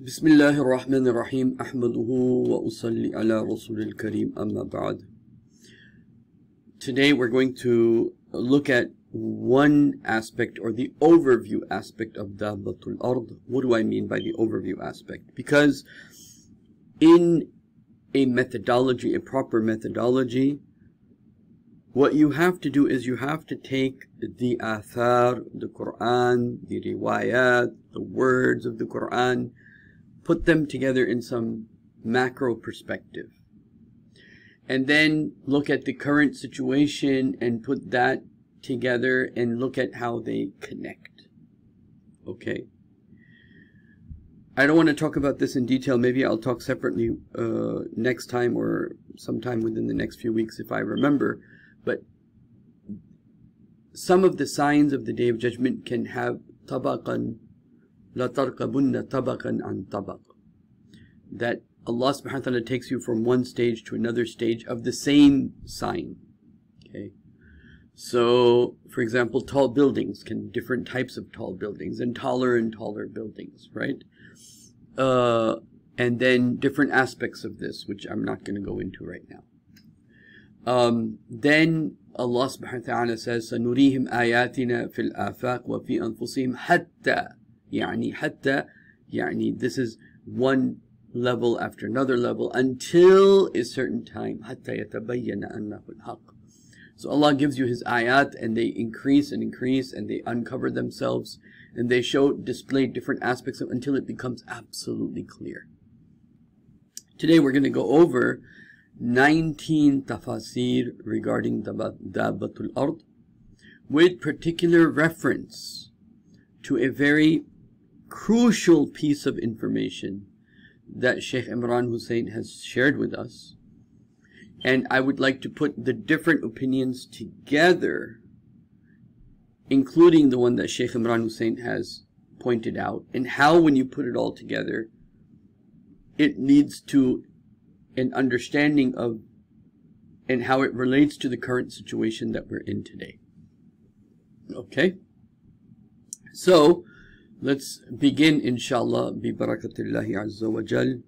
بسم الله الرحمن الرحيم أحمده وأصلي على رسول الكريم أما بعد Today we're going to look at one aspect or the overview aspect of Dabbatul Ard. What do I mean by the overview aspect? Because in a methodology, a proper methodology, what you have to do is you have to take the athar, the Quran, the riwayat, the words of the Quran, put them together in some macro perspective. And then look at the current situation and put that together and look at how they connect. Okay? I don't want to talk about this in detail. Maybe I'll talk separately uh, next time or sometime within the next few weeks if I remember. But some of the signs of the Day of Judgment can have tabaqan, la tarqabunna tabaqan an tabaq. That Allah subhanahu wa ta'ala takes you from one stage to another stage of the same sign. Okay. So, for example, tall buildings can different types of tall buildings and taller and taller buildings, right? Uh, and then different aspects of this, which I'm not going to go into right now. Um, then Allah subhanahu wa ta'ala says, سَنُرِيهِمْ آيَاتِنَا فِي الْآفَاقِ وَفِي أَنفُسِهِمْ حَتَّى يعني حتى يعني this is one level after another level until a certain time حتى يتبين أنه الحق so Allah gives you His ayat and they increase and increase and they uncover themselves and they show, display different aspects of, until it becomes absolutely clear. Today we're going to go over 19 tafasir regarding Dabbatul Ard with particular reference to a very crucial piece of information that Sheikh Imran Hosein has shared with us. And I would like to put the different opinions together, including the one that Sheikh Imran Hosein has pointed out, and how when you put it all together, it leads to an understanding of and how it relates to the current situation that we're in today. Okay? So, let's begin inshallah bi barakatillahi azza wa jal.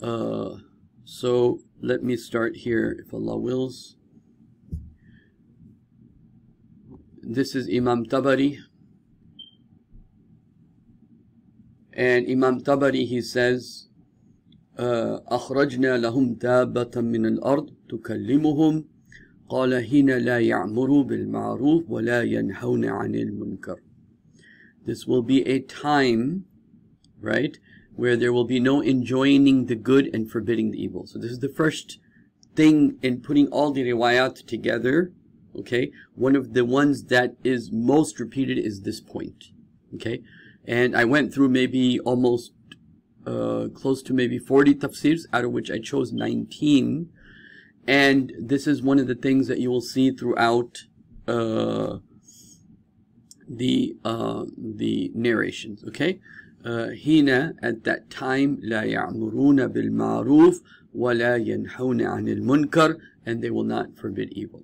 Uh, so, let me start here if Allah wills. This is Imam Tabari. And Imam Tabari, he says, أخرجنا لهم دابة من الأرض تكلمهم قال هنا لا يعمروا بالمعروف ولا ينهون عن المنكر this will be a time, right, where there will be no enjoining the good and forbidding the evil. So this is the first thing in putting all the riwayat together, okay? One of the ones that is most repeated is this point, okay? And I went through maybe almost uh, close to maybe 40 tafsirs, out of which I chose 19. And this is one of the things that you will see throughout uh, the uh, the narrations. Okay, uh, هنا at that time لا يعمرون بالمعروف ولا ينحون عن المنكر and they will not forbid evil.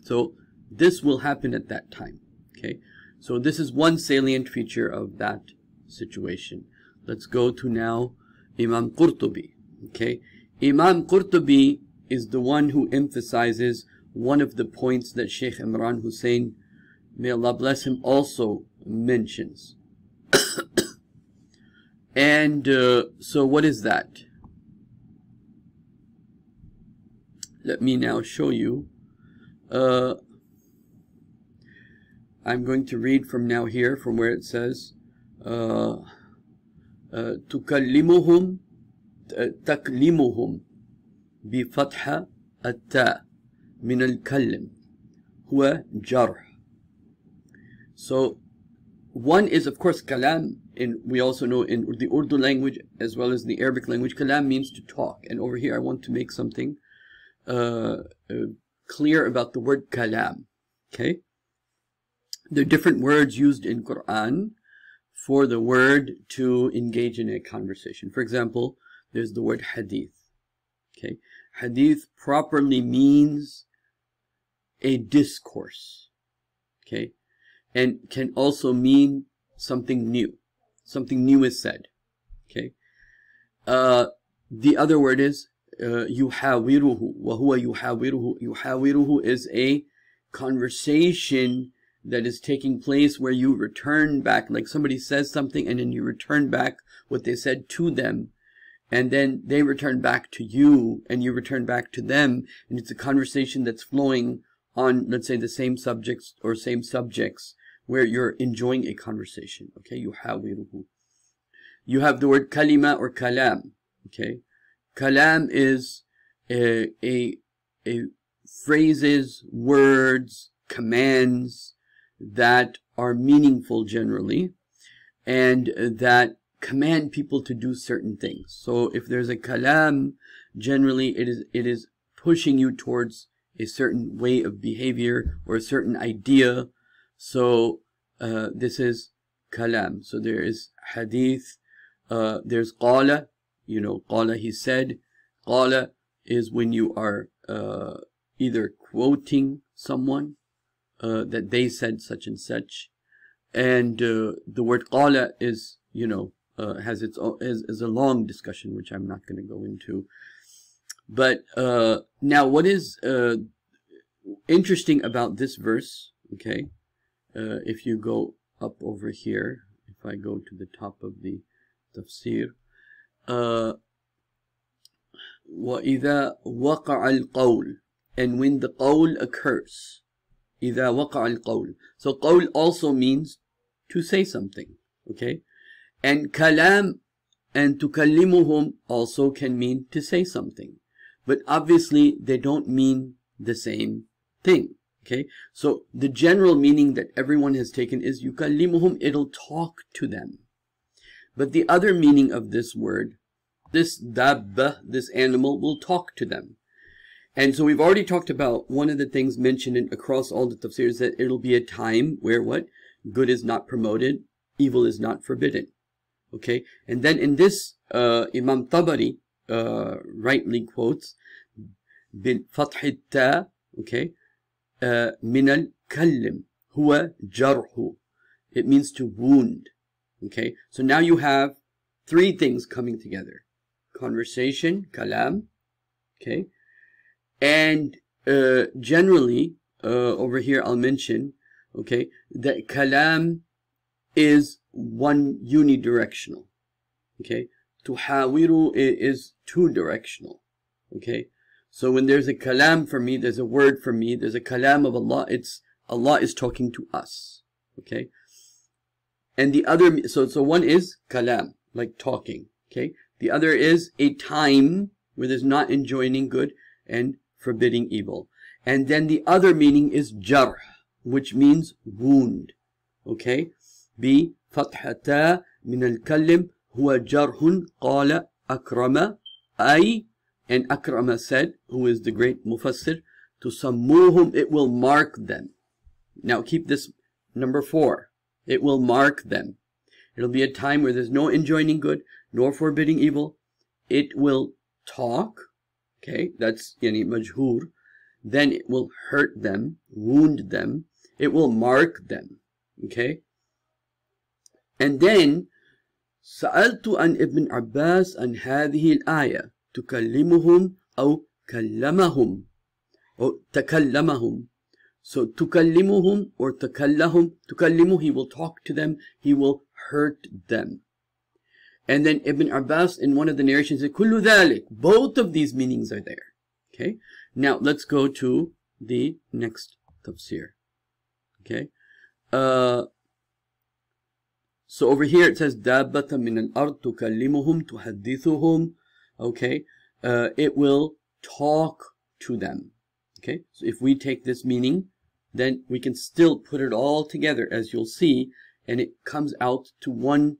So this will happen at that time. Okay, so this is one salient feature of that situation. Let's go to now Imam Qurtubi. Okay, Imam Qurtubi is the one who emphasizes one of the points that Sheikh Imran Hosein may Allah bless him, also mentions. and uh, so what is that? Let me now show you. Uh, I'm going to read from now here, from where it says, uh, تكلمهم تكلمهم بفتح التاء من الكلم هو جرح so one is of course kalam and we also know in the Urdu language as well as the Arabic language kalam means to talk and over here I want to make something uh, uh, clear about the word kalam okay there are different words used in Quran for the word to engage in a conversation. For example, there's the word hadith. Okay, hadith properly means a discourse. Okay, and can also mean something new. Something new is said. Okay. Uh, the other word is uh, yuhawiruhu. Wahuwa yuhawiruhu. Yuhawiruhu is a conversation that is taking place where you return back, like somebody says something and then you return back what they said to them. And then they return back to you and you return back to them. And it's a conversation that's flowing on, let's say, the same subjects or same subjects where you're enjoying a conversation. Okay, you have You have the word kalima or kalam. Okay, kalam is a, a, a phrases, words, commands that are meaningful generally and that command people to do certain things. So if there's a kalam, generally it is it is pushing you towards a certain way of behavior or a certain idea. So uh, this is kalam. So there is hadith, uh, there's qala, you know, qala he said. Qala is when you are uh, either quoting someone uh, that they said such and such. And uh, the word qala is, you know, uh, has its own, is, is a long discussion, which I'm not going to go into. But uh, now, what is uh, interesting about this verse, okay, uh, if you go up over here, if I go to the top of the tafsir, uh, وَإِذَا وَقَعَ الْقَوْلِ And when the qawl occurs, إِذَا وَقَعَ الْقَوْلِ So qawl also means to say something, okay? And kalam and tukallimuhum also can mean to say something. But obviously they don't mean the same thing. Okay, so the general meaning that everyone has taken is yukallimuhum, it'll talk to them. But the other meaning of this word, this dab, this animal, will talk to them. And so we've already talked about one of the things mentioned in, across all the tafsir is that it'll be a time where what? Good is not promoted, evil is not forbidden. Okay, and then in this, uh, Imam Tabari uh, rightly quotes, bil okay, من الكلم هو جرح it means to wound okay so now you have three things coming together conversation kalam okay and uh, generally uh, over here I'll mention okay that kalam is one unidirectional. Okay. Tuhawiru is two directional. Okay. So when there's a kalam for me, there's a word for me, there's a kalam of Allah, it's Allah is talking to us. Okay? And the other, so, so one is kalam, like talking. Okay? The other is a time where there's not enjoining good and forbidding evil. And then the other meaning is jar, which means wound. Okay? Be fathata min al-kallim huwa jarhun qala akrama ay and Akrama said, who is the great Mufassir, to sammuhum, it will mark them. Now keep this number four. It will mark them. It'll be a time where there's no enjoining good, nor forbidding evil. It will talk. Okay, that's yani majhur. Then it will hurt them, wound them. It will mark them. Okay, and then سألت عن ابن عباس عن هذه الآية تكلمهم أو كلمهم أو تكلمهم So تكلمهم or تكلهم تكلمه he will talk to them he will hurt them and then Ibn Abbas in one of the narrations said كل ذلك both of these meanings are there okay now let's go to the next tafsir okay uh so over here it says دابة من الأرض تكلمهم تحدثهم okay? Uh, it will talk to them. Okay? So if we take this meaning then we can still put it all together as you'll see and it comes out to one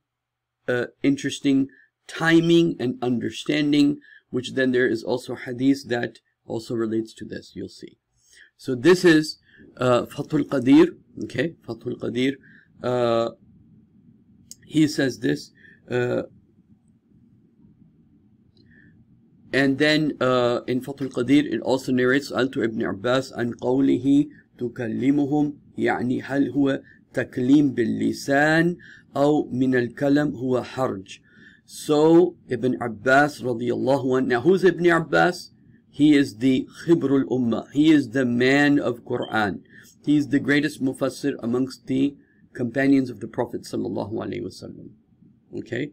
uh, interesting timing and understanding which then there is also hadith that also relates to this you'll see. So this is uh, Fathul Qadir okay? Fathul Qadir uh, he says this uh, and then uh, in Fathul Qadir it also narrates to ibn Abbas عن قوله تكلمهم يعني هل هو تكليم باللسان أو من الكلام هو حرج So Ibn Abbas radiallahu anhu. Now who's Ibn Abbas? He is the Khibrul Ummah. He is the man of Quran. He is the greatest mufassir amongst the companions of the Prophet sallallahu alaihi wasallam. Okay.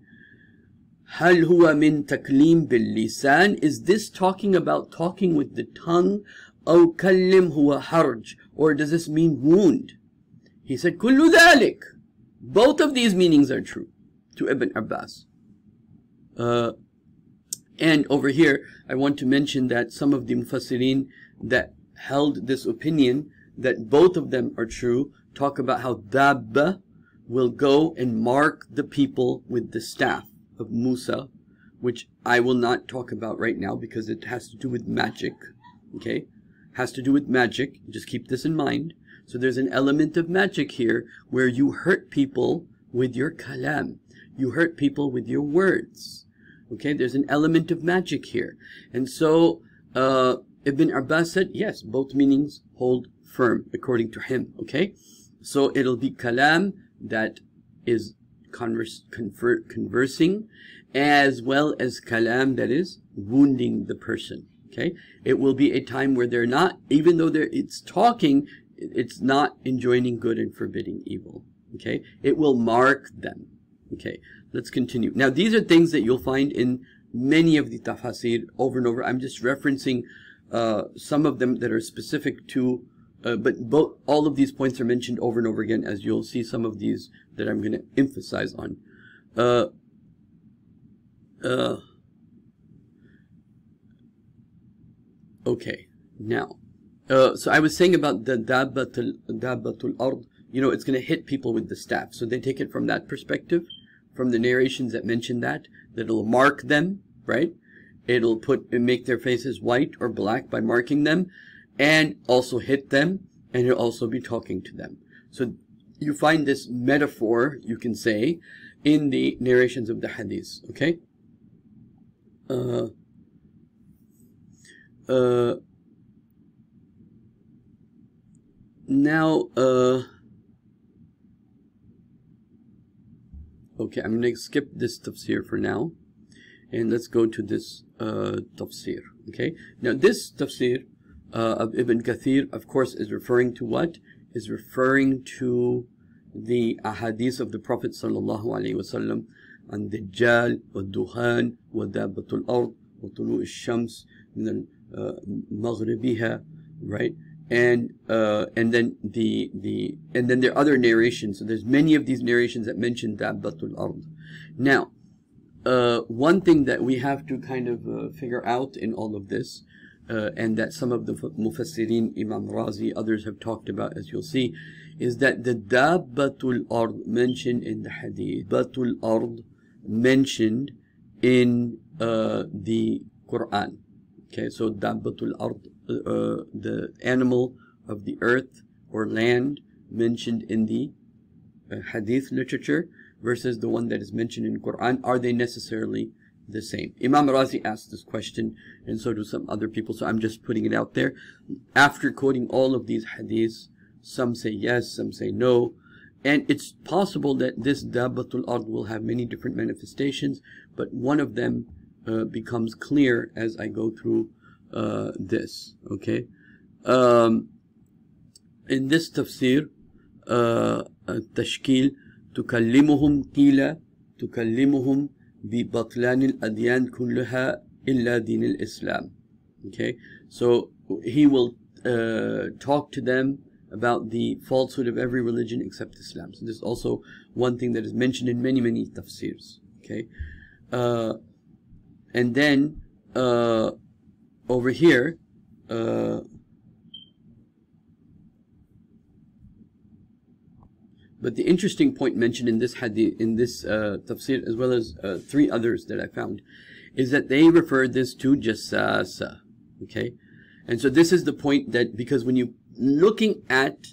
هل هو من تكليم باللسان? Is this talking about talking with the tongue? أو كلم هو حرج? Or does this mean wound? He said كل ذلك. Both of these meanings are true to Ibn Abbas. Uh, and over here, I want to mention that some of the mufassirin that held this opinion that both of them are true talk about how Dabba will go and mark the people with the staff of Musa, which I will not talk about right now because it has to do with magic. Okay? Has to do with magic. Just keep this in mind. So there's an element of magic here where you hurt people with your kalam. You hurt people with your words. Okay? There's an element of magic here. And so, uh, Ibn Abbas said, yes, both meanings hold firm according to him. Okay? So it'll be kalam that is converse, conver, conversing as well as kalam that is wounding the person. Okay, it will be a time where they're not, even though they're, it's talking, it's not enjoining good and forbidding evil. Okay, it will mark them. Okay, let's continue. Now, these are things that you'll find in many of the tafsir over and over. I'm just referencing uh, some of them that are specific to uh, but both all of these points are mentioned over and over again, as you'll see some of these that I'm going to emphasize on. Uh, uh, okay, now, uh, so I was saying about the dabbatul, dabbatul ard, you know, it's going to hit people with the staff. So they take it from that perspective, from the narrations that mention that, that it'll mark them, right? It'll put, make their faces white or black by marking them and also hit them, and he'll also be talking to them. So you find this metaphor, you can say, in the narrations of the hadith, okay? Uh, uh, now, uh, okay, I'm going to skip this tafsir for now, and let's go to this uh, tafsir, okay? Now, this tafsir uh, of Ibn Kathir, of course, is referring to what? is referring to the ahadith of the Prophet sallallahu alaihi wasallam on Dajjal, wa Duhan, wa Dabbatul Ard, wa Tulu Shams, min al uh, Maghribiha, right? And uh, and then the the and then there are other narrations. So there's many of these narrations that mention Dabbatul Ard. Now, uh, one thing that we have to kind of uh, figure out in all of this uh, and that some of the Mufassirin, Imam Razi, others have talked about, as you'll see, is that the Dabbatul Ard mentioned in the Hadith, Dabbatul Ard mentioned in uh, the Quran. Okay, so Dabbatul Ard, uh, the animal of the earth or land mentioned in the uh, Hadith literature versus the one that is mentioned in Quran, are they necessarily the same. Imam Razi asked this question, and so do some other people, so I'm just putting it out there. After quoting all of these hadiths, some say yes, some say no, and it's possible that this Dabbatul Ard will have many different manifestations, but one of them uh, becomes clear as I go through uh, this, okay? Um, in this tafsir, uh, تشكيل تكلمهم قيل تكلمهم ببطلان الأديان كلها إلا دين الإسلام okay so he will uh, talk to them about the falsehood of every religion except Islam so this is also one thing that is mentioned in many many tafsirs okay uh, and then uh, over here But the interesting point mentioned in this hadith, in this uh, tafsir, as well as uh, three others that I found, is that they referred this to jassasa. Okay, and so this is the point that because when you looking at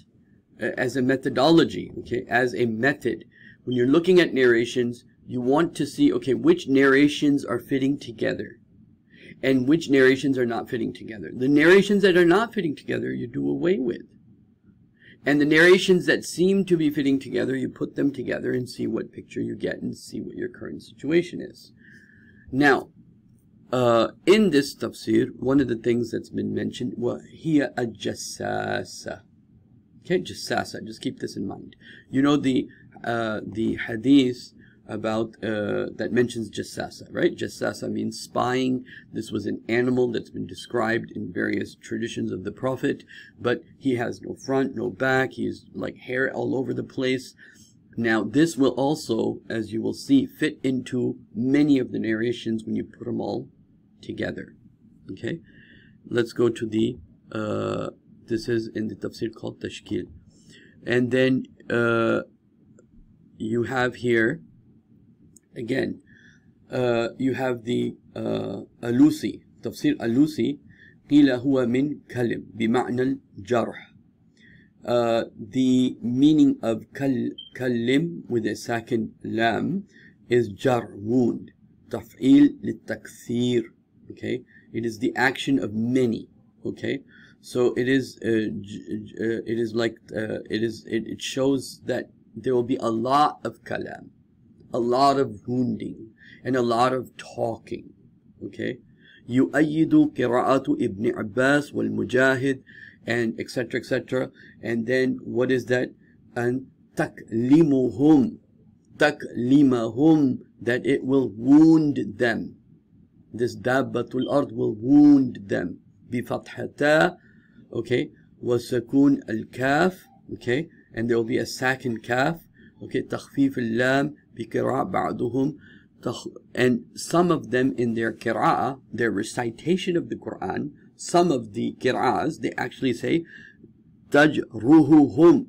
uh, as a methodology, okay, as a method, when you're looking at narrations, you want to see okay which narrations are fitting together and which narrations are not fitting together. The narrations that are not fitting together, you do away with. And the narrations that seem to be fitting together, you put them together and see what picture you get and see what your current situation is. Now, uh, in this tafsir, one of the things that's been mentioned, well, hiya a jassasa. Okay, jassasa, just keep this in mind. You know the, uh, the hadith about uh, that mentions jassasa, right? Jassasa means spying. This was an animal that's been described in various traditions of the Prophet, but he has no front, no back. He's like hair all over the place. Now, this will also, as you will see, fit into many of the narrations when you put them all together. Okay, let's go to the. Uh, this is in the tafsir called Tashkil, and then uh, you have here again, uh, you have the uh, Alusi, تفسير Alusi, قيل هو من كلم بمعنى الجرح. Uh, the meaning of kal, kalim with a second lam is jar, wound. تفعيل للتكثير. Okay, it is the action of many. Okay, so it is uh, uh, it is like uh, it is it, it shows that there will be a lot of kalam a lot of wounding and a lot of talking okay يؤيد قراءة ابن عباس والمجاهد and etc etc and then what is that and taklimuhum taklimahum that it will wound them this dabbatul ard will wound them بفتحتا okay وسكون الكاف okay and there will be a second kaf okay تخفيف اللام بقراء بعضهم and some of them in their qira'ah, their recitation of the Quran, some of the qira'ahs, they actually say tajruhuhum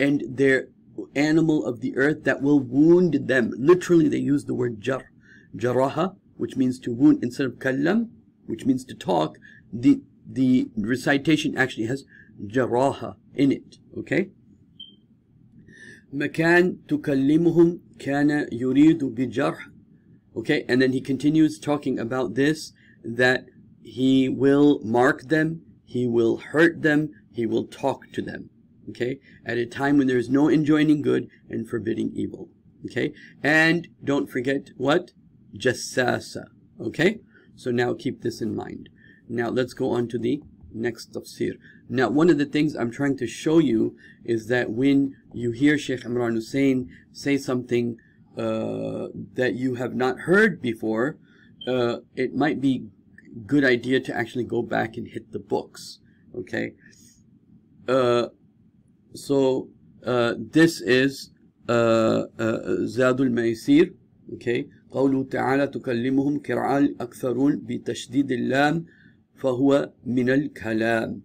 and their animal of the earth that will wound them. Literally they use the word jar, jaraha, which means to wound instead of kallam, which means to talk. The the recitation actually has jaraha in it. Okay? مكان تكلمهم كان يريد بجرح okay and then he continues talking about this that he will mark them he will hurt them he will talk to them okay at a time when there is no enjoining good and forbidding evil okay and don't forget what jassasa okay so now keep this in mind now let's go on to the next tafsir. Now, one of the things I'm trying to show you is that when you hear Sheikh Imran Hosein say something uh, that you have not heard before, uh, it might be good idea to actually go back and hit the books. Okay. Uh, so uh, this is uh, uh, Zadul Maisir. Okay. قوله تعالى تكلمهم كرعال أكثرون بتشديد اللام فهو من الكلام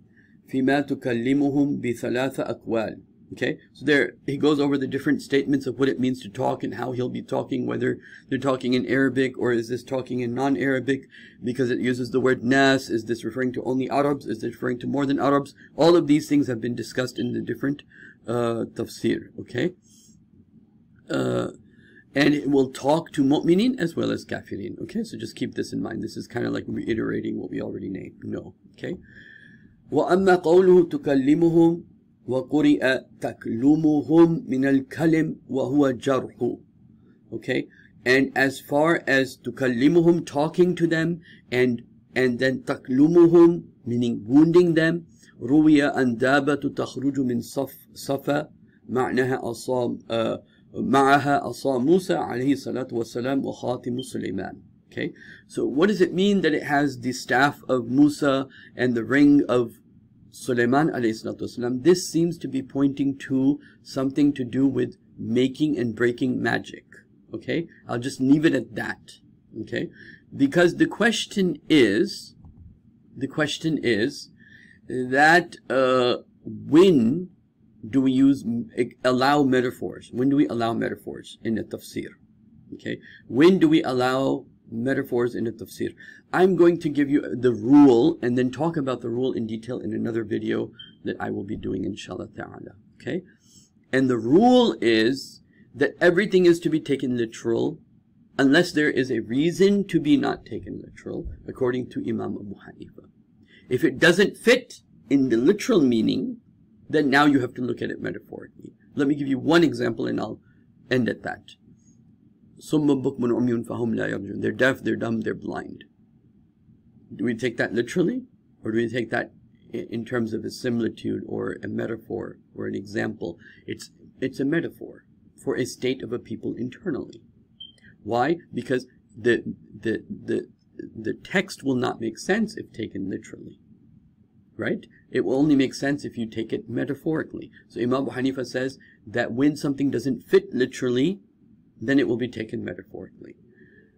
فيما تكلمهم بثلاث أقوال Okay, so there he goes over the different statements of what it means to talk and how he'll be talking, whether they're talking in Arabic or is this talking in non-Arabic, because it uses the word nas. Is this referring to only Arabs? Is this referring to more than Arabs? All of these things have been discussed in the different uh, tafsir. Okay, uh, and it will talk to mu'minin as well as kafirin. Okay, so just keep this in mind. This is kind of like reiterating what we already know. Okay. وأما قوله تكلمهم وقرئ تكلمهم من الكلم وهو جرح okay and as far as تكلمهم talking to them and and then تكلمهم meaning wounding them روي أن دابة تخرج من صف صفا معناها أصام uh, معها أصام موسى عليه الصلاة والسلام وخاتم سليمان Okay, so what does it mean that it has the staff of Musa and the ring of Sulaiman والسلام? This seems to be pointing to something to do with making and breaking magic. Okay, I'll just leave it at that. Okay, because the question is, the question is that uh, when do we use allow metaphors? When do we allow metaphors in the tafsir? Okay, when do we allow metaphors in the tafsir. I'm going to give you the rule and then talk about the rule in detail in another video that I will be doing inshallah ta'ala. Okay? And the rule is that everything is to be taken literal unless there is a reason to be not taken literal according to Imam Abu Hanifa. If it doesn't fit in the literal meaning, then now you have to look at it metaphorically. Let me give you one example and I'll end at that. They're deaf, they're dumb, they're blind. Do we take that literally? Or do we take that in terms of a similitude or a metaphor or an example? It's, it's a metaphor for a state of a people internally. Why? Because the, the, the, the text will not make sense if taken literally. Right? It will only make sense if you take it metaphorically. So Imam Abu Hanifa says that when something doesn't fit literally, then it will be taken metaphorically.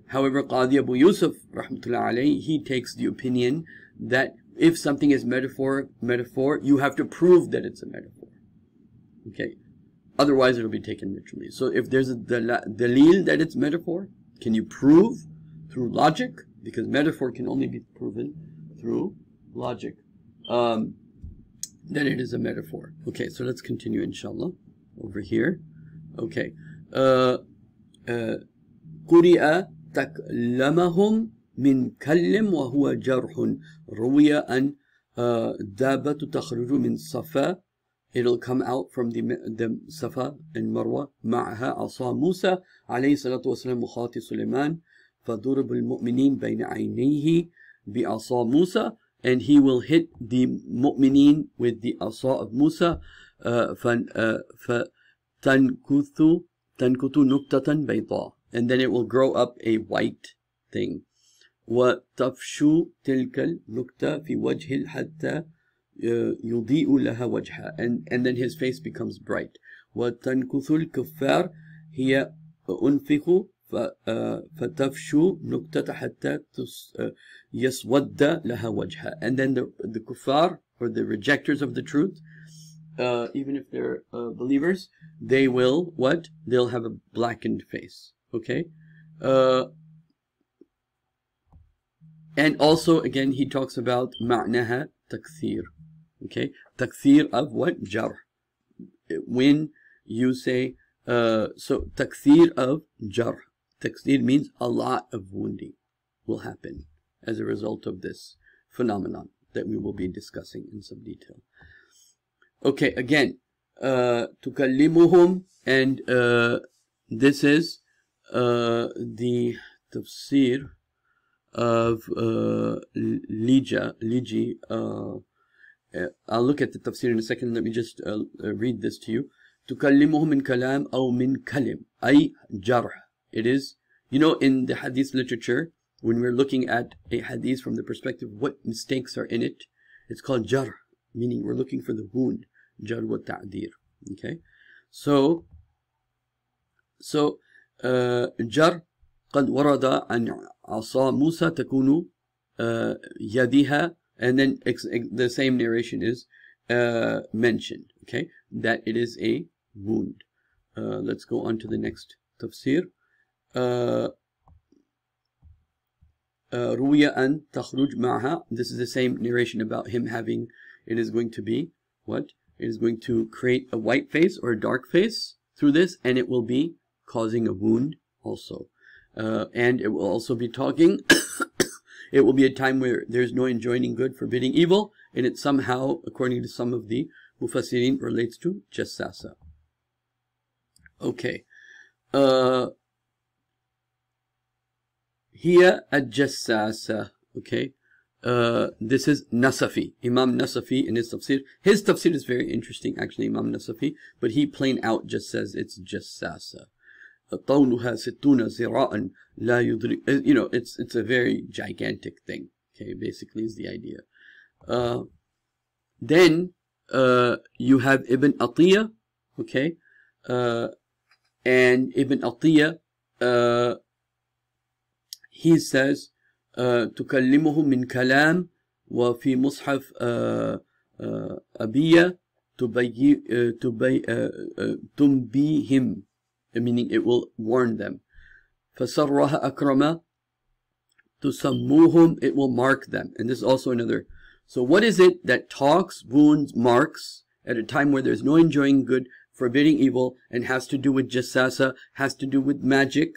However, Qadi Abu Yusuf, alayhi, he takes the opinion that if something is metaphor, metaphor, you have to prove that it's a metaphor. Okay. Otherwise, it'll be taken literally. So if there's a dalil that it's metaphor, can you prove through logic? Because metaphor can only be proven through logic. Um, then it is a metaphor. Okay, so let's continue, inshallah, over here. Okay. Uh, uh, قرئ تكلمهم من كلم وهو جرح روي أن دابة تخرج من صفا it'll come out from the, the Safa and Marwa معها عصا موسى عليه الصلاة والسلام مخاطي سليمان فضرب المؤمنين بين عينيه بعصا موسى and he will hit the mu'mineen with the asa of Musa uh, فَتَنْكُثُ تَنْكُثُ نُكْتَةً بَيْضَاء and then it will grow up a white thing وتفشو تلك النكتة في وجهه حتى يضيء لها وجهها and, and then his face becomes bright وتنكث الكفار هي أنفخ فتفشو نكتة حتى يسود لها وجهها and then the, the kuffar or the rejectors of the truth uh, even if they're uh, believers they will what they'll have a blackened face okay uh, and also again he talks about ma'naha takthir okay takthir of what jar when you say uh, so takthir of jar takthir means a lot of wounding will happen as a result of this phenomenon that we will be discussing in some detail okay again uh, tukallimuhum and uh, this is uh, the tafsir of uh, Lija, Liji. Uh, uh, I'll look at the tafsir in a second. Let me just uh, uh read this to you. تكلمه من كلام أو من كلم أي جرح. It is, you know, in the hadith literature, when we're looking at a hadith from the perspective of what mistakes are in it, it's called jar, meaning we're looking for the wound. Jar wa ta'dir. Okay? So, so جر قد ورد عن عصا موسى تكون يدها and then the same narration is uh, mentioned okay that it is a wound uh, let's go on to the next tafsir uh, روي أن تخرج معها this is the same narration about him having it is going to be what it is going to create a white face or a dark face through this and it will be causing a wound also. Uh, and it will also be talking, it will be a time where there's no enjoining good, forbidding evil, and it somehow, according to some of the Mufassirin, relates to Jassasa. Okay. Uh, here at Jassasa, okay. Uh, this is Nasafi, Imam Nasafi in his tafsir. His tafsir is very interesting, actually, Imam Nasafi, but he plain out just says it's Jassasa. طولها ستون ذراعا لا يدرك you know it's it's a very gigantic thing okay basically is the idea uh, then uh, you have Ibn Atiyah okay uh, and Ibn Atiyah uh, he says تكلمه من كلام وفي مصحف أبية تنبيهم meaning it will warn them. فسرها أكرم تسموهم it will mark them. And this is also another. So what is it that talks wounds marks at a time where there's no enjoying good forbidding evil and has to do with jassasa has to do with magic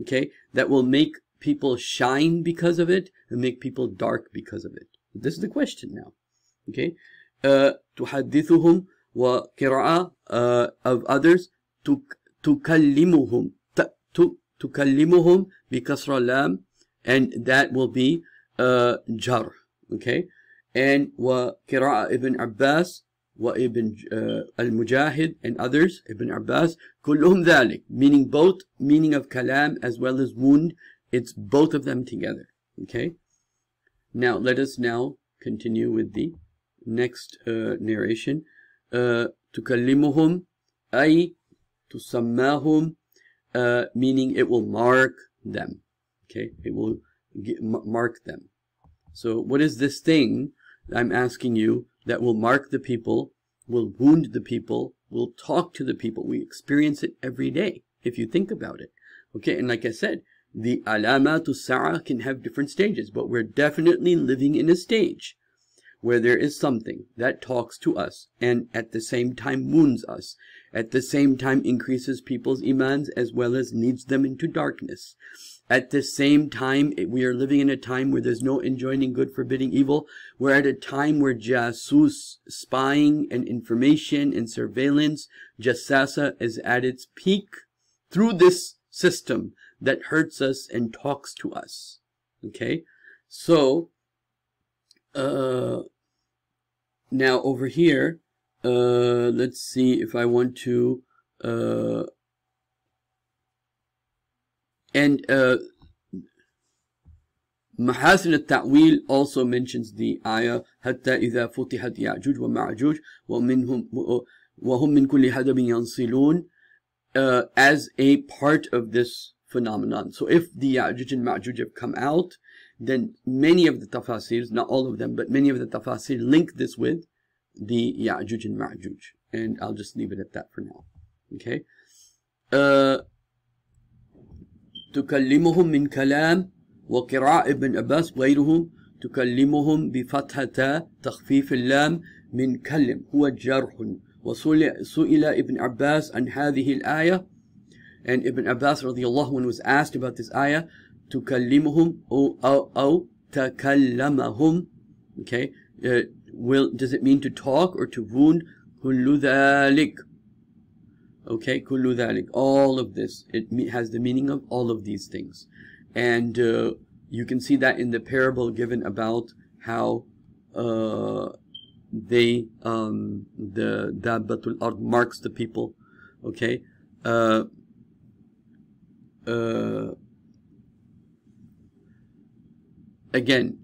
okay that will make people shine because of it and make people dark because of it. This is the question now, okay? uh, تحدثهم وقراءة uh, of others تكلمهم تكلمهم بكسر اللام and that will be uh, jar okay and وقراءة ابن عباس وابن uh, al-Mujahid and others Ibn Abbas كلهم ذلك meaning both meaning of kalam as well as wound it's both of them together okay now let us now continue with the next uh, narration uh, تكلمهم أي تسماهم uh, meaning it will mark them okay it will get, mark them so what is this thing I'm asking you that will mark the people, will wound the people, will talk to the people. We experience it every day, if you think about it. Okay, and like I said, the alamatu sa'a can have different stages, but we're definitely living in a stage where there is something that talks to us and at the same time wounds us, at the same time increases people's imans as well as leads them into darkness. At the same time, we are living in a time where there's no enjoining good, forbidding evil. We're at a time where jasus, spying and information and surveillance, jassasa is at its peak through this system that hurts us and talks to us. Okay? So, uh, now over here, uh, let's see if I want to, uh, and uh, محاسن التأويل also mentions the ayah حتى إذا فتحت يأجوج ومعجوج ومنهم وهم من كل حدب ينصلون uh, as a part of this phenomenon. So if the Ya'juj and Ma'juj have come out, then many of the tafasirs, not all of them, but many of the tafasir link this with the Ya'juj and Ma'juj. And I'll just leave it at that for now. Okay? Uh, تكلمهم من كلام وقراء ابن عباس غيرهم تكلمهم بفتحة تخفيف اللام من كلم هو جرح وسئل ابن عباس عن هذه الآية and Ibn Abbas radiallahu anhu was asked about this ayah تكلمهم أو, أو, أو تكلمهم okay uh, will does it mean to talk or to wound كل ذلك Okay, kullu dhalik. All of this. It has the meaning of all of these things. And uh, you can see that in the parable given about how uh, they, um, the Dabbatul Ard marks the people. Okay. Uh, uh, again,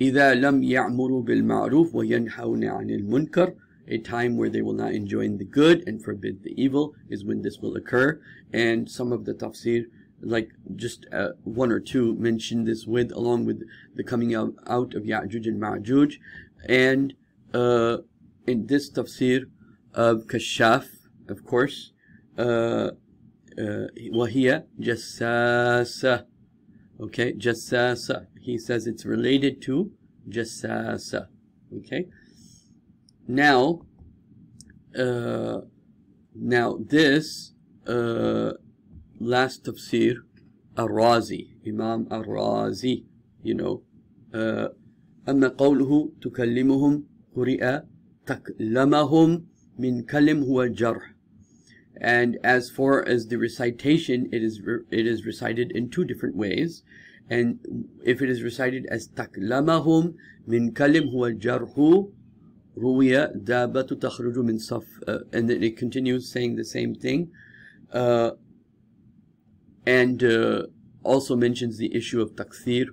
إذا لم يعمروا بالمعروف وينحون عن المنكر a time where they will not enjoin the good and forbid the evil is when this will occur. And some of the tafsir, like just uh, one or two, mention this with, along with the coming out, out of Ya'juj and Ma'juj. And uh, in this tafsir of Kashaf, of course, uh, uh, وهي جساسة okay جساسة he says it's related to جساسة okay now, uh, now this uh, last tafsir, Ar-Razi, Imam Ar-Razi, you know, uh, أما قوله تكلمهم قرئ تكلمهم من كلم هو جرح and as far as the recitation it is it is recited in two different ways and if it is recited as taklamahum min kalim huwa jarhu روي دابة تخرج من صف uh, and then it continues saying the same thing uh, and uh, also mentions the issue of takthir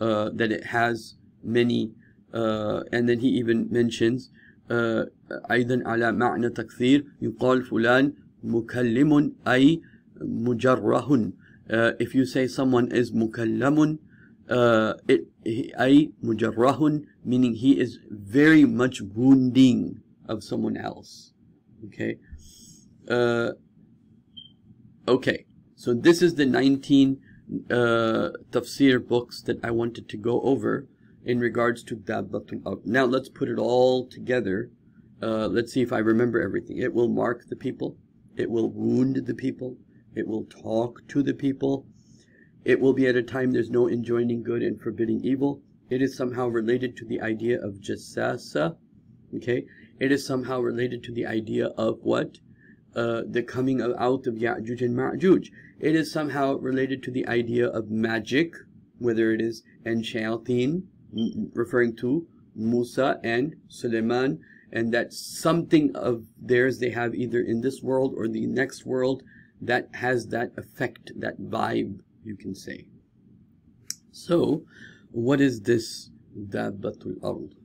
uh, that it has many uh, and then he even mentions uh, أيضا على معنى تكثير يقال فلان مكلم أي مجره uh, if you say someone is مكلم uh, it, أي مجره meaning he is very much wounding of someone else. Okay? Uh, okay, so this is the 19 uh, tafsir books that I wanted to go over in regards to Dabbatul Ard. Now let's put it all together. Uh, let's see if I remember everything. It will mark the people. It will wound the people. It will talk to the people. It will be at a time there's no enjoining good and forbidding evil. It is somehow related to the idea of jassasa, Okay, it is somehow related to the idea of what? Uh, the coming out of Ya'juj and Ma'juj. It is somehow related to the idea of magic, whether it is and shayateen, referring to Musa and Suleiman, and that something of theirs they have either in this world or the next world that has that effect, that vibe, you can say. So, what is this Dabbatul Ard?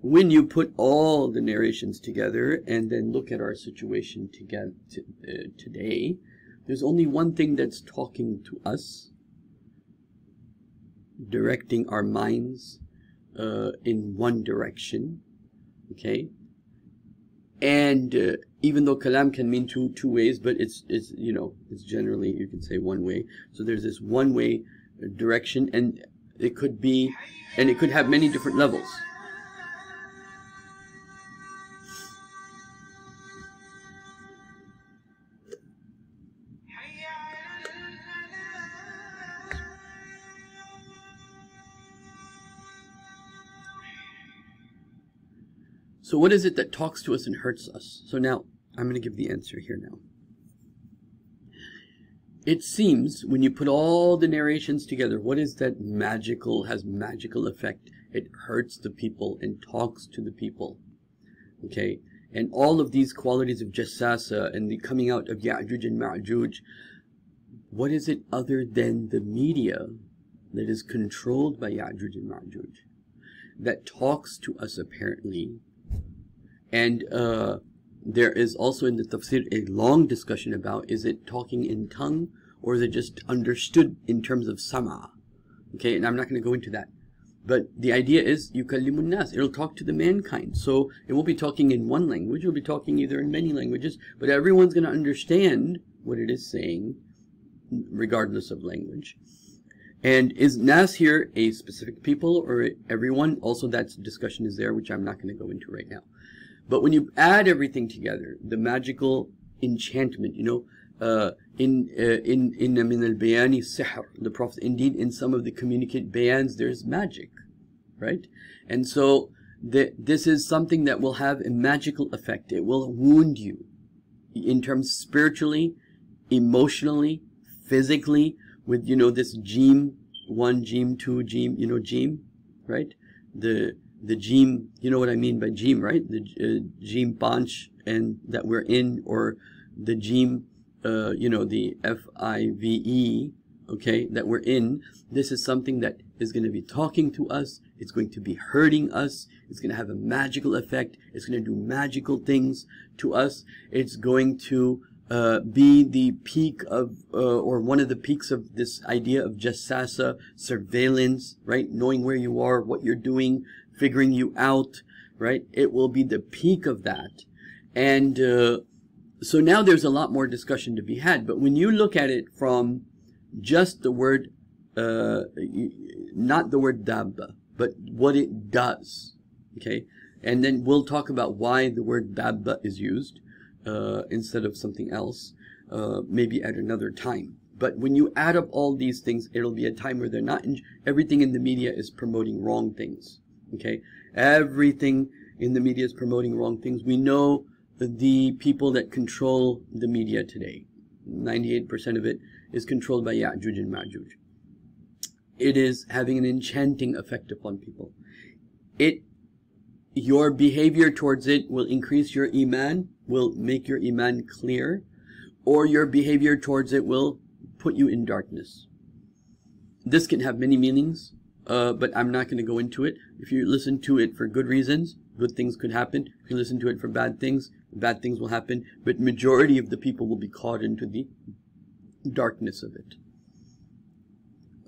When you put all the narrations together and then look at our situation uh, today, there's only one thing that's talking to us, directing our minds uh, in one direction, okay? And uh, even though kalam can mean two two ways, but it's it's you know it's generally you can say one way. So there's this one way direction, and it could be, and it could have many different levels. So what is it that talks to us and hurts us? So now, I'm going to give the answer here now. It seems when you put all the narrations together, what is that magical, has magical effect? It hurts the people and talks to the people. Okay? And all of these qualities of Jassasa and the coming out of Ya'juj and Ma'juj, what is it other than the media that is controlled by Ya'juj and Ma'juj that talks to us apparently and uh, there is also in the tafsir a long discussion about is it talking in tongue or is it just understood in terms of sama? Okay, and I'm not going to go into that. But the idea is yukallimun nas. It'll talk to the mankind. So it won't be talking in one language. It'll be talking either in many languages. But everyone's going to understand what it is saying, regardless of language. And is nas here a specific people or everyone? Also, that discussion is there, which I'm not going to go into right now. But when you add everything together, the magical enchantment, you know, uh, in uh, in in min al bayani sihr, the Prophet indeed in some of the communicate bayans there's magic, right? And so the, this is something that will have a magical effect. It will wound you in terms spiritually, emotionally, physically, with you know this gene one, gene two, gene you know gene, right? The the gene, you know what I mean by gene, right? The uh, gene bunch and that we're in, or the gene, uh, you know, the F-I-V-E, okay, that we're in. This is something that is going to be talking to us. It's going to be hurting us. It's going to have a magical effect. It's going to do magical things to us. It's going to uh, be the peak of, uh, or one of the peaks of this idea of jassasa, surveillance, right? Knowing where you are, what you're doing, figuring you out, right? It will be the peak of that. And uh, so now there's a lot more discussion to be had. But when you look at it from just the word, uh, not the word dabba, but what it does, okay? And then we'll talk about why the word dabba is used uh, instead of something else, uh, maybe at another time. But when you add up all these things, it'll be a time where they're not, in, everything in the media is promoting wrong things. Okay, everything in the media is promoting wrong things. We know the people that control the media today. 98% of it is controlled by Ya'juj and Ma'juj. It is having an enchanting effect upon people. It, your behavior towards it will increase your iman, will make your iman clear, or your behavior towards it will put you in darkness. This can have many meanings uh, but I'm not going to go into it. If you listen to it for good reasons, good things could happen. If you listen to it for bad things, bad things will happen. But majority of the people will be caught into the darkness of it.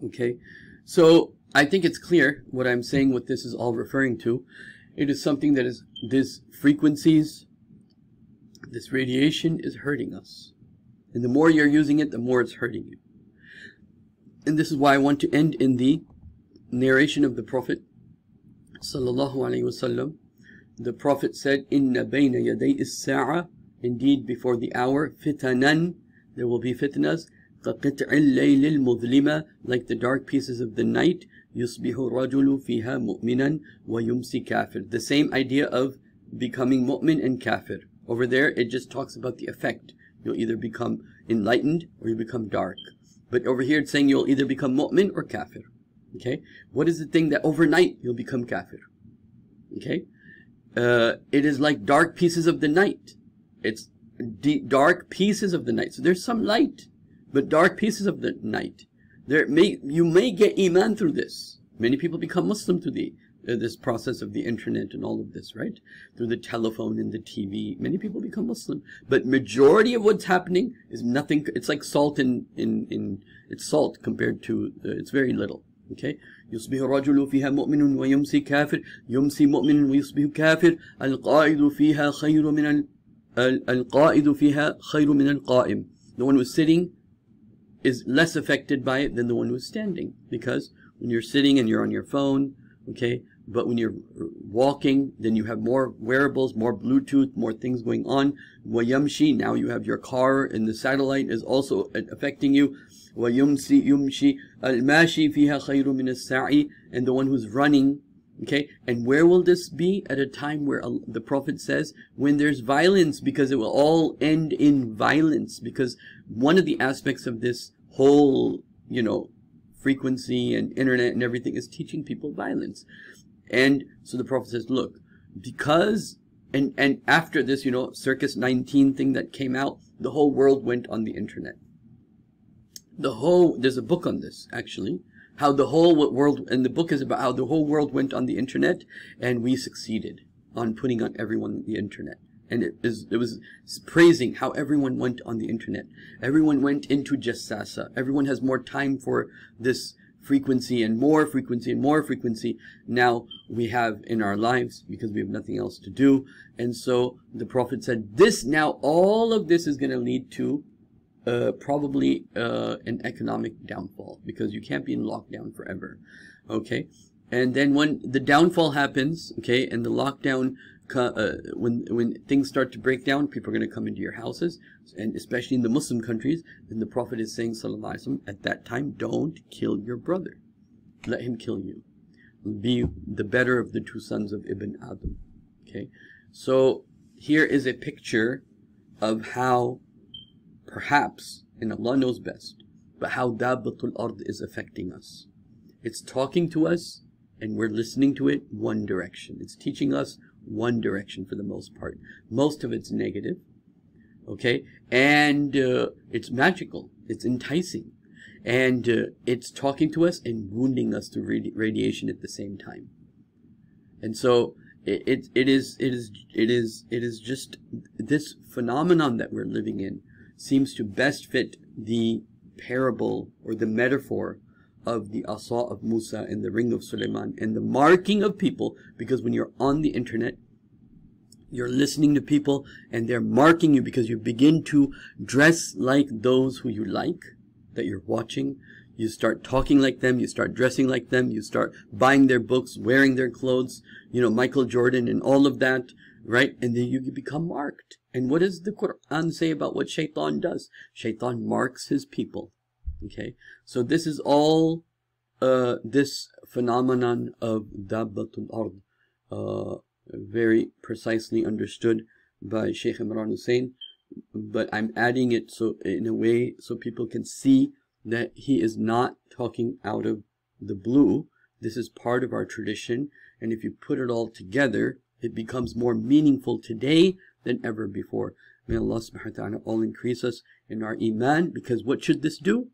Okay, so I think it's clear what I'm saying, what this is all referring to. It is something that is, this frequencies, this radiation is hurting us. And the more you're using it, the more it's hurting you. And this is why I want to end in the narration of the Prophet sallallahu alaihi wasallam, the Prophet said, "Inna bayna yaday is-sa'a." Indeed, before the hour, fitanan, there will be fitnas. كقطع الليل المظلمة like the dark pieces of the night يصبح الرجل فيها مؤمنا ويمسي كافر the same idea of becoming mu'min and kafir. Over there, it just talks about the effect. You'll either become enlightened or you become dark. But over here, it's saying you'll either become mu'min or kafir. Okay? What is the thing that overnight you'll become kafir? Okay? Uh, it is like dark pieces of the night. It's deep, dark pieces of the night. So there's some light, but dark pieces of the night. There may you may get iman through this. Many people become Muslim through the uh, this process of the internet and all of this, right? Through the telephone and the TV, many people become Muslim. But majority of what's happening is nothing. It's like salt in in in it's salt compared to uh, it's very little. Okay. يصبح الرجل فيها مؤمن ويمسي كافر. يمسي مؤمن ويصبح كافر. القاعد فيها خير من ال... القاعد فيها خير من القائم. The one who's sitting is less affected by it than the one who's standing. Because when you're sitting and you're on your phone okay but when you're walking then you have more wearables more bluetooth more things going on. wayamshi now you have your car and the satellite is also affecting you. ويمشي يمشي الماشي فيها خير من السعي and the one who's running okay and where will this be at a time where the prophet says when there's violence because it will all end in violence because one of the aspects of this whole you know frequency and internet and everything is teaching people violence and so the prophet says look because and and after this you know circus 19 thing that came out the whole world went on the internet the whole there's a book on this actually how the whole world and the book is about how the whole world went on the internet and we succeeded on putting on everyone the internet. And it is it was praising how everyone went on the internet. Everyone went into jassasa everyone has more time for this frequency and more frequency and more frequency. Now we have in our lives because we have nothing else to do. And so the prophet said this now all of this is going to lead to uh, probably uh, an economic downfall because you can't be in lockdown forever. Okay, and then when the downfall happens, okay, and the lockdown, uh, when when things start to break down, people are going to come into your houses, and especially in the Muslim countries. Then the Prophet is saying, Sallallahu Alaihi at that time, don't kill your brother, let him kill you. Be the better of the two sons of Ibn Adam. Okay, so here is a picture of how Perhaps, and Allah knows best, but how Dabbatul Ard is affecting us. It's talking to us and we're listening to it one direction. It's teaching us one direction for the most part. Most of it's negative, okay? And uh, it's magical. It's enticing. And uh, it's talking to us and wounding us through radi radiation at the same time. And so it, it, it is it is it is it is just this phenomenon that we're living in seems to best fit the parable or the metaphor of the asa of Musa and the ring of Suleiman and the marking of people because when you're on the internet you're listening to people and they're marking you because you begin to dress like those who you like that you're watching. You start talking like them you start dressing like them you start buying their books wearing their clothes you know Michael Jordan and all of that right? And then you become marked and what does the Quran say about what shaitan does? Shaitan marks his people. Okay, so this is all uh, this phenomenon of Dabbatul Ard, uh, very precisely understood by Sheikh Imran Hosein, but I'm adding it so in a way so people can see that he is not talking out of the blue. This is part of our tradition, and if you put it all together, it becomes more meaningful today than ever before. May Allah subhanahu wa ta'ala all increase us in our iman because what should this do?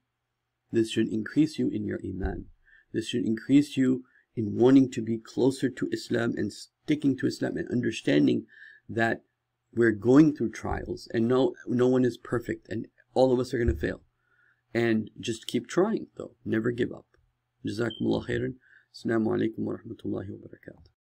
This should increase you in your iman. This should increase you in wanting to be closer to Islam and sticking to Islam and understanding that we're going through trials and no no one is perfect and all of us are going to fail. And just keep trying though. Never give up. Jazakumullah khairan. Assalamu alaikum wa rahmatullahi wa barakatuh.